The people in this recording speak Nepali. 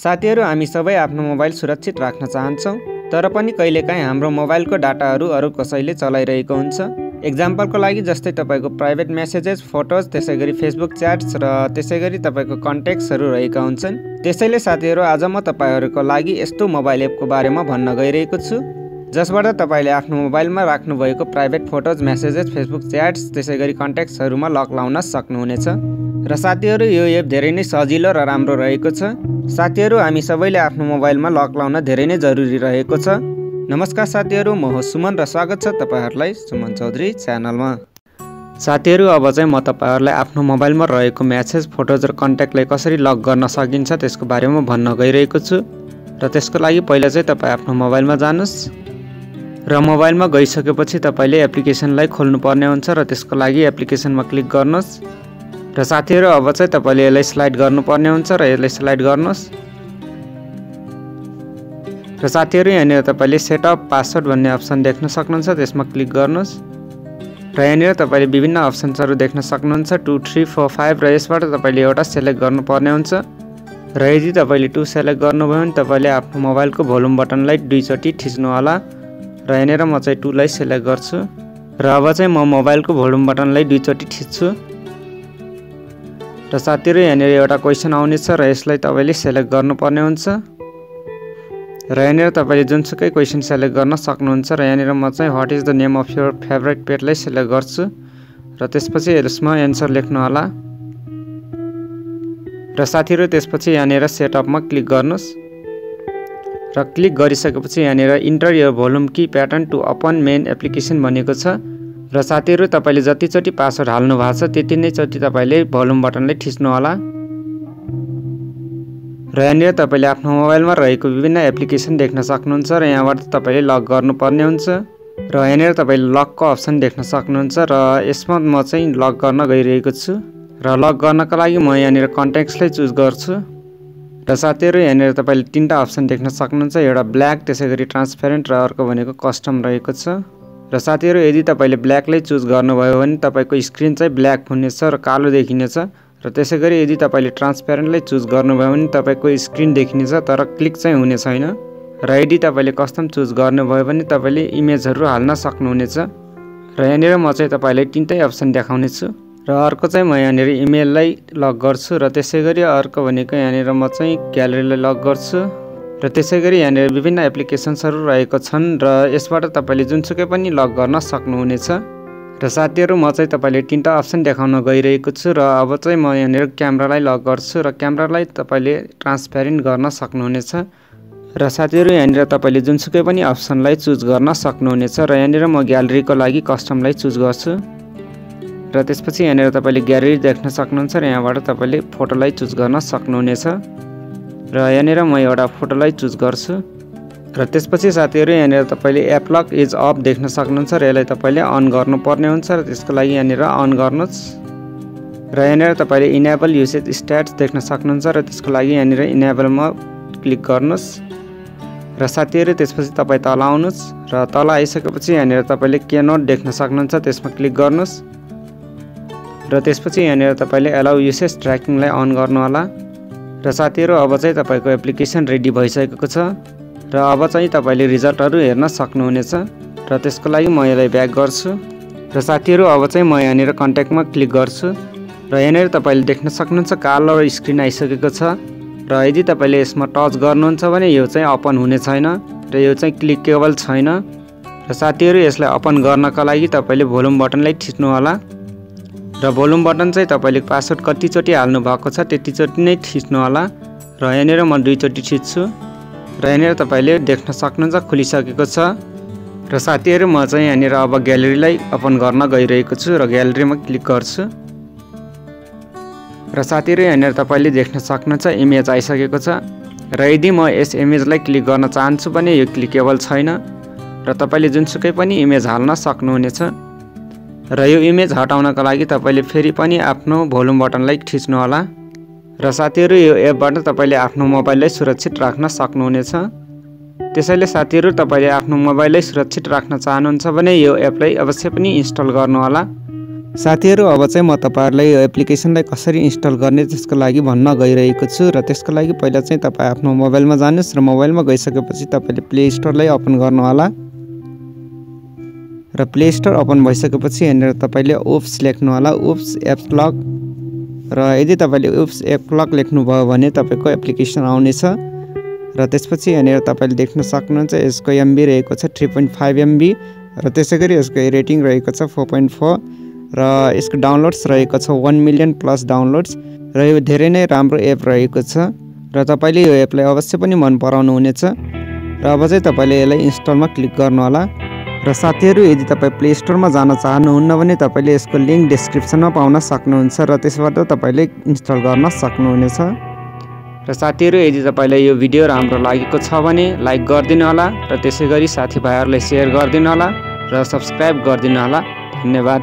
साथीहरू हामी सबै आफ्नो मोबाइल सुरक्षित राख्न चाहन्छौँ तर पनि कहिलेकाहीँ हाम्रो मोबाइलको डाटाहरू अरू कसैले चलाइरहेको हुन्छ। इक्जाम्पलको लागि जस्तै तपाईँको प्राइभेट मेसेजेस फोटोज त्यसै गरी फेसबुक च्याट्स र त्यसै गरी तपाईँको कन्ट्याक्ट्सहरू रहेका हुन्छन्। त्यसैले साथीहरू आज म तपाईँहरूको लागि यस्तो मोबाइल एपको बारेमा भन्न गइरहेको छु। जसबाट तपाईँले आफ्नो मोबाइलमा राख्नुभएको private photos messages Facebook chats त्यसै गरी कन्ट्याक्ट्सहरूमा लक लाउन सक्नुहुनेछ। र साथीहरू यो एप धेरै नै सजिलो र राम्रो रहेको छ। साथीहरू हामी सबैले आफ्नो मोबाइलमा लक लाउन धेरै नै जरुरी रहेको छ। नमस्कार साथीहरू म हो सुमन र स्वागत छ तपाईँहरूलाई सुमन चौधरी च्यानलमा। साथीहरू अब चाहिँ म तपाईँहरूलाई आफ्नो मोबाइलमा रहेको म्यासेज फोटोज र कन्ट्याक्टलाई कसरी लक गर्न सकिन्छ त्यसको बारेमा भन्न गइरहेको छु। र त्यसको लागि पहिला चाहिँ तपाईँ आफ्नो मोबाइलमा जानुहोस्। र मोबाइलमा गइसकेपछि तपाईँले एप्लिकेसनलाई खोल्नुपर्ने हुन्छ र त्यसको लागि एप्लिकेसनमा क्लिक गर्नुहोस्। र साथीहरू अब चाहिँ तपाईँले यसलाई स्लाइड गर्नुपर्ने हुन्छ र यसलाई स्लाइड गर्नुहोस्। र साथीहरू यहाँनिर तपाईँले सेटअप पासवर्ड भन्ने अप्सन देख्न सक्नुहुन्छ त्यसमा क्लिक गर्नुहोस्। र यहाँनिर तपाईँले विभिन्न अप्सन्सहरू देख्न सक्नुहुन्छ टू थ्री फोर फाइभ र यसबाट तपाईँले एउटा सेलेक्ट गर्नुपर्ने हुन्छ। र यदि तपाईँले टू सेलेक्ट गर्नुभयो भने तपाईँले आफ्नो मोबाइलको भोल्युम बटनलाई दुईचोटि थिच्नु होला र यहाँनिर म चाहिँ टुलाई सेलेक्ट गर्छु र अब चाहिँ म मोबाइलको भोल्युम बटनलाई दुईचोटि थिच्छु र साथीहरू यहाँनिर एउटा क्वेसन आउनेछ र यसलाई तपाईँले सेलेक्ट गर्नुपर्ने हुन्छ। र यहाँनिर तपाईँले जुनसुकै क्वेसन सेलेक्ट गर्न सक्नुहुन्छ र यहाँनिर म चाहिँ what is the name of your favourite पेटलाई select गर्छु। र त्यसपछि यसमा एन्सर लेख्नु होला र साथीहरू त्यसपछि यहाँनिर सेटअपमा क्लिक गर्नुहोस्। र क्लिक गरिसकेपछि यहाँनिर enter your volume key pattern to open main application भनेको छ र साथीहरू तपाईँले जतिचोटि पासवर्ड हाल्नु भएको छ त्यति नै चोटि तपाईँले भोल्युम बटनलाई थिच्नु होला र यहाँनिर तपाईँले आफ्नो मोबाइलमा रहेको विभिन्न एप्लिकेसन देख्न सक्नुहुन्छ र यहाँबाट तपाईँले लक गर्नुपर्ने हुन्छ। र यहाँनिर तपाईँले लकको अप्सन देख्न सक्नुहुन्छ र यसमा म चाहिँ लक गर्न गइरहेको छु। र लक गर्नको लागि म यहाँनिर कन्ट्याक्ट्सलाई चुज गर्छु। र साथीहरू यहाँनिर तपाईँले तिनवटा अप्सन देख्न सक्नुहुन्छ। एउटा ब्ल्याक त्यसै गरी ट्रान्सपेरेन्ट र अर्को भनेको कस्टम रहेको छ। र साथीहरू यदि तपाईँले ब्ल्याकलाई चुज गर्नुभयो भने तपाईँको स्क्रिन चाहिँ ब्ल्याक हुनेछ र कालो देखिनेछ। र त्यसै गरी यदि तपाईँले ट्रान्सपेरेन्टलाई चुज गर्नुभयो भने तपाईँको स्क्रिन देखिनेछ तर क्लिक चाहिँ हुने छैन। र यदि तपाईँले कस्टम चुज गर्नुभयो भने तपाईँले इमेजहरू हाल्न सक्नुहुनेछ। र यहाँनिर म चाहिँ तपाईँलाई तिनटै अप्सन देखाउनेछु। र अर्को चाहिँ म यहाँनिर इमेललाई लक गर्छु र त्यसै गरी अर्को भनेको यहाँनिर म चाहिँ ग्यालेरीलाई लक गर्छु र त्यसै गरी यहाँनिर विभिन्न एप्लिकेसन्सहरू रहेको छन् र यसबाट तपाईँले जुनसुकै पनि लक गर्न सक्नुहुनेछ। र साथीहरू म चाहिँ तपाईँले तिनवटा अप्सन देखाउन गइरहेको छु र अब चाहिँ म यहाँनिर क्यामरालाई लक गर्छु र क्यामरालाई तपाईँले ट्रान्सप्यारेन्ट गर्न सक्नुहुनेछ। र साथीहरू यहाँनिर तपाईँले जुनसुकै पनि अप्सनलाई चुज गर्न सक्नुहुनेछ र यहाँनिर म ग्यालेरीको लागि कस्टमलाई चुज गर्छु। र त्यसपछि यहाँनिर तपाईँले ग्यालेरी देख्न सक्नुहुन्छ र यहाँबाट तपाईँले फोटोलाई चुज गर्न सक्नुहुनेछ। र यहाँनिर म एउटा फोटोलाई चुज गर्छु। र त्यसपछि साथीहरू यहाँनिर तपाईँले एपलक इज अफ देख्न सक्नुहुन्छ र यसलाई तपाईँले अन गर्नुपर्ने हुन्छ र त्यसको लागि यहाँनिर अन गर्नुहोस्। र यहाँनिर तपाईँले इनेबल युसेज स्ट्याट्स देख्न सक्नुहुन्छ र त्यसको लागि यहाँनिर इनेबलमा क्लिक गर्नुहोस्। र साथीहरू त्यसपछि तपाईँ तल आउनुहोस् र तल आइसकेपछि यहाँनिर तपाईँले के नोट देख्न सक्नुहुन्छ त्यसमा क्लिक गर्नुहोस्। र त्यसपछि यहाँनिर तपाईँले एलाउ युसेस ट्र्याकिङलाई अन गर्नुहोला। र साथीहरू अब चाहिँ तपाईँको एप्लिकेसन रेडी भइसकेको छ र अब चाहिँ तपाईँले रिजल्टहरू हेर्न सक्नुहुनेछ र त्यसको लागि म यसलाई ब्याक गर्छु। र साथीहरू अब चाहिँ म यहाँनिर कन्ट्याक्टमा क्लिक गर्छु र यहाँनिर तपाईँले देख्न सक्नुहुन्छ कालो स्क्रिन आइसकेको छ र यदि तपाईँले यसमा टच गर्नुहुन्छ भने यो चाहिँ ओपन हुने छैन र यो चाहिँ क्लिकेबल छैन। र साथीहरू यसलाई ओपन गर्नका लागि तपाईँले भोल्युम बटनलाई थिच्नु होला र भोल्युम बटन चाहिँ तपाईँले पासवर्ड कतिचोटि हाल्नु भएको छ त्यतिचोटि नै थिच्नु होला। र यहाँनिर म दुईचोटि थिच्छु। र यहाँनिर तपाईँले देख्न सक्नुहुन्छ खुलिसकेको छ। र साथीहरू म चाहिँ यहाँनिर अब ग्यालेरीलाई ओपन गर्न गइरहेको छु र ग्यालेरीमा क्लिक गर्छु। र साथीहरू यहाँनिर तपाईँले देख्न सक्नुहुन्छ इमेज आइसकेको छ। र यदि म यस इमेजलाई क्लिक गर्न चाहन्छु भने यो क्लिकेबल छैन। र तपाईँले जुनसुकै पनि इमेज हाल्न सक्नुहुनेछ। र यो इमेज हटाउनको लागि तपाईँले फेरि पनि आफ्नो भोल्युम बटनलाई थिच्नु होला र साथीहरू यो एपबाट तपाईँले आफ्नो मोबाइललाई सुरक्षित राख्न सक्नुहुनेछ। त्यसैले साथीहरू तपाईँले आफ्नो मोबाइललाई सुरक्षित राख्न चाहनुहुन्छ भने यो एपलाई अवश्य पनि इन्स्टल गर्नुहोला। साथीहरू अब चाहिँ म तपाईँहरूलाई यो एप्लिकेसनलाई कसरी इन्स्टल गर्ने त्यसको लागि भन्न गइरहेको छु र त्यसको लागि पहिला चाहिँ तपाईँ आफ्नो मोबाइलमा जानुहोस् र मोबाइलमा गइसकेपछि तपाईँले प्ले स्टोरलाई ओपन गर्नु होला र प्ले स्टोर ओपन भइसकेपछि यहाँनिर तपाईँले ओप्स लेख्नु होला। ओप्स एप्स लक र यदि तपाईँले ओप्स एप लक लेख्नुभयो भने तपाईँको एप्लिकेसन आउनेछ। र त्यसपछि यहाँनिर तपाईँले देख्न सक्नुहुन्छ यसको एमबी रहेको छ थ्री पोइन्ट फाइभ एमबी र त्यसै गरी यसको रेटिङ रहेको छ फोर पोइन्ट फोर र यसको डाउनलोड्स रहेको छ वान मिलियन प्लस डाउनलोड्स र यो धेरै नै राम्रो एप रहेको छ। र तपाईँले यो एपलाई अवश्य पनि मन पराउनु हुनेछ र अब चाहिँ तपाईँले यसलाई इन्स्टलमा क्लिक गर्नु होला। र साथीहरू यदि तपाईँ प्ले स्टोरमा जान चाहनुहुन्न भने तपाईँले यसको लिङ्क डिस्क्रिप्सनमा पाउन सक्नुहुन्छ र त्यसबाट तपाईँले इन्स्टल गर्न सक्नुहुनेछ। र साथीहरू यदि तपाईँलाई यो भिडियो राम्रो लागेको छ भने लाइक गरिदिनु होला र त्यसै गरी साथीभाइहरूलाई सेयर गरिदिनु होला र सब्सक्राइब गरिदिनु होला। धन्यवाद।